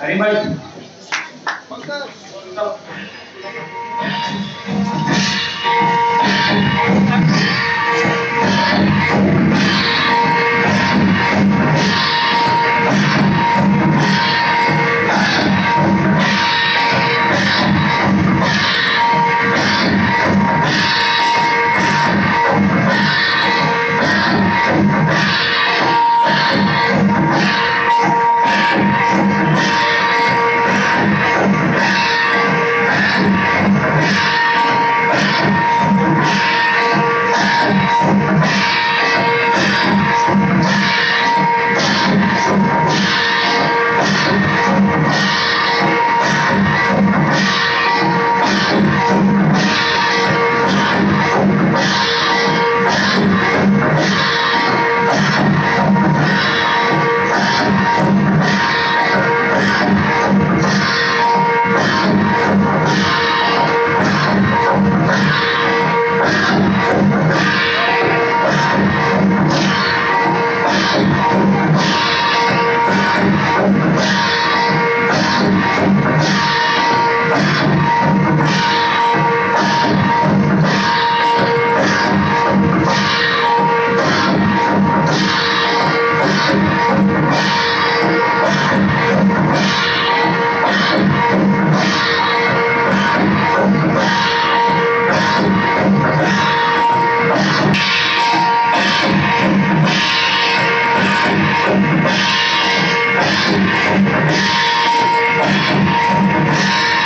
हरी भाई। Thank you.